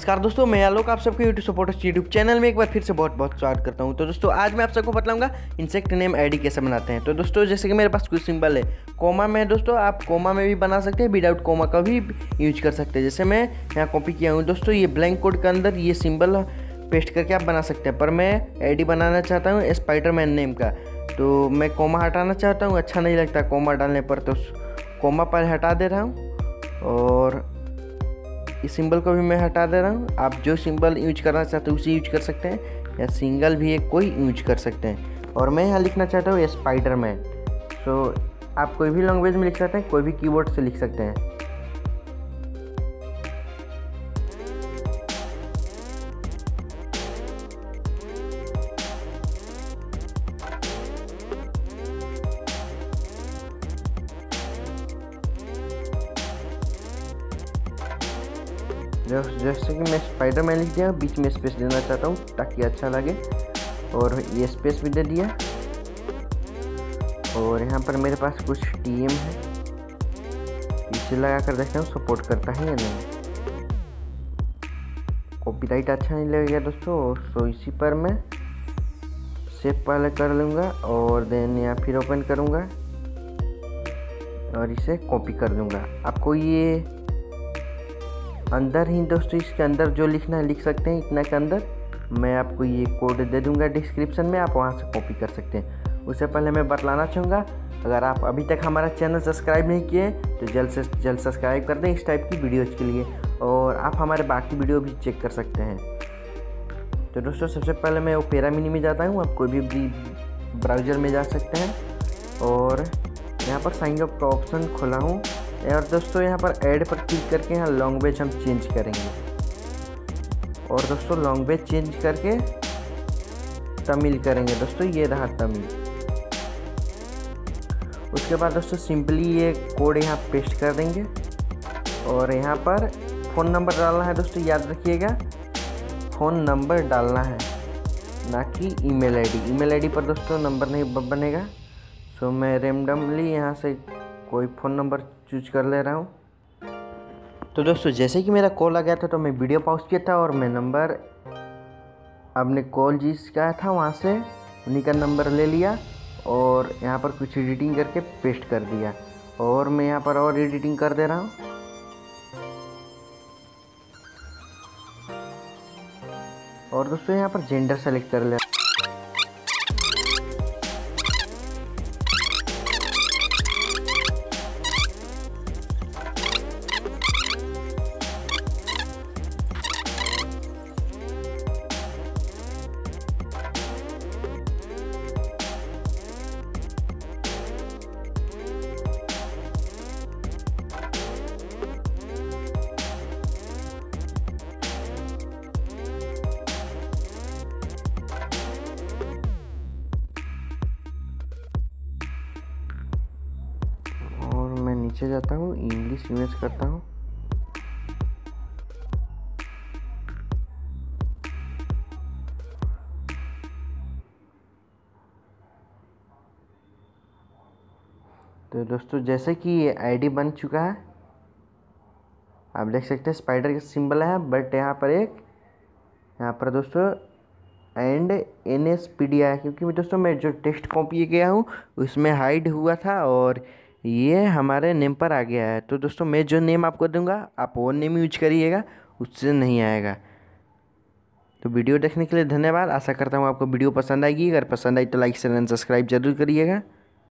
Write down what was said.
नमस्कार दोस्तों, मैं आलोक, आप सबके यूट्यूब सपोर्टर्स यूट्यूब चैनल में एक बार फिर से बहुत बहुत स्वागत करता हूँ। तो दोस्तों, आज मैं आप सबको बताऊँगा इंसेक्ट नेम आईडी कैसे बनाते हैं। तो दोस्तों, जैसे कि मेरे पास कुछ सिंबल है। कोमा में दोस्तों, आप कोमा में भी बना सकते हैं विदाउट कोमा का भी यूज़ कर सकते हैं। जैसे मैं यहाँ कॉपी किया हूँ, दोस्तों, ये ब्लैंक कोड के अंदर ये सिम्बल पेस्ट करके आप बना सकते हैं। पर मैं आईडी बनाना चाहता हूँ स्पाइडर मैन नेम का। तो मैं कोमा हटाना चाहता हूँ अच्छा नहीं लगता कोमा डालने पर तो कोमा पर हटा दे रहा हूँ। और इस सिंबल को भी मैं हटा दे रहा हूँ। आप जो सिंबल यूज़ करना चाहते हो, उसे यूज़ कर सकते हैं, या सिंगल भी एक कोई यूज़ कर सकते हैं। और मैं यहाँ लिखना चाहता हूँ स्पाइडर मैन सो आप कोई भी लैंग्वेज में लिख सकते हैं, कोई भी कीबोर्ड से लिख सकते हैं। जैसे कि मैं स्पाइडर मैन लिख दिया, बीच में स्पेस देना चाहता हूँ ताकि अच्छा लगे। और ये स्पेस भी दे दिया। और यहाँ पर मेरे पास कुछ टी एम है। इसे लगा कर देखता हूँ सपोर्ट करता है या नहीं। कॉपीराइट अच्छा नहीं लगेगा दोस्तों सो इसी पर मैं सेव पहले कर लूँगा और देन यहाँ फिर ओपन करूँगा। और इसे कॉपी कर दूँगा। आपको ये अंदर ही दोस्तों इसके अंदर जो लिखना है, लिख सकते हैं, इतना के अंदर। मैं आपको ये कोड दे दूँगा डिस्क्रिप्शन में, आप वहाँ से कॉपी कर सकते हैं। उससे पहले मैं बतलाना चाहूँगा, अगर आप अभी तक हमारा चैनल सब्सक्राइब नहीं किए तो जल्द से जल्द सब्सक्राइब कर दें इस टाइप की वीडियोज़ के लिए, और आप हमारे बाकी वीडियो भी चेक कर सकते हैं। तो दोस्तों, सबसे पहले मैं ओपेरा मिनी में जाता हूँ, आप कोई भी ब्राउज़र में जा सकते हैं, और यहाँ पर साइन अप का ऑप्शन खोला हूँ। और दोस्तों, यहाँ पर ऐड पर क्लिक करके यहाँ लैंग्वेज हम चेंज करेंगे। और दोस्तों लैंग्वेज चेंज करके तमिल करेंगे। दोस्तों, ये रहा तमिल। उसके बाद दोस्तों सिंपली ये कोड यहाँ पेस्ट कर देंगे। और यहाँ पर फ़ोन नंबर डालना है दोस्तों, याद रखिएगा। फ़ोन नंबर डालना है, ना कि ईमेल आईडी ईमेल आईडी पर दोस्तों नंबर नहीं बनेगा। सो मैं रेमडमली यहाँ से कोई फ़ोन नंबर चूज़ कर ले रहा हूँ। तो दोस्तों, जैसे कि मेरा कॉल आ गया था तो मैं वीडियो पॉज किया था और मैं नंबर अपने कॉल जिसका था, वहाँ से उन्हीं का नंबर ले लिया और यहाँ पर कुछ एडिटिंग करके पेस्ट कर दिया। और मैं यहाँ पर और एडिटिंग कर दे रहा हूँ। और दोस्तों, यहाँ पर जेंडर सेलेक्ट कर लिया नीचे जाता हूँ इंग्लिश यूज़ करता हूँ। तो दोस्तों, जैसे कि ये आईडी बन चुका है, आप देख सकते हैं स्पाइडर का सिंबल है बट यहाँ पर एक, यहाँ पर दोस्तों and N S P D आया क्योंकि दोस्तों, मैं जो टेक्स्ट कॉपी गया हूँ, उसमें हाइड हुआ था और ये हमारे नेम पर आ गया है। तो दोस्तों, मैं जो नेम आपको दूँगा, आप वो नेम यूज़ करिएगा, उससे नहीं आएगा। तो वीडियो देखने के लिए धन्यवाद। आशा करता हूँ आपको वीडियो पसंद आएगी। अगर पसंद आई तो लाइक, शेयर एंड सब्सक्राइब ज़रूर करिएगा।